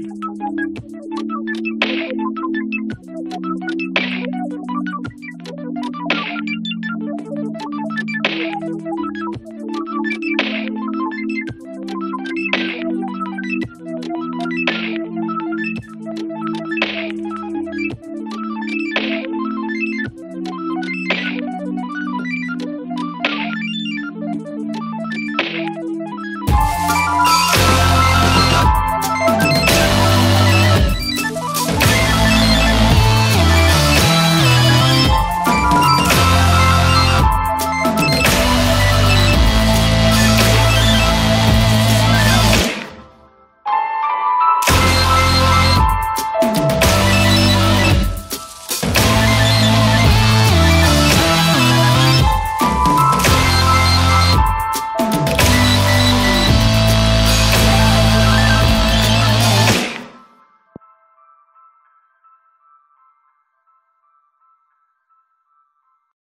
Gracias.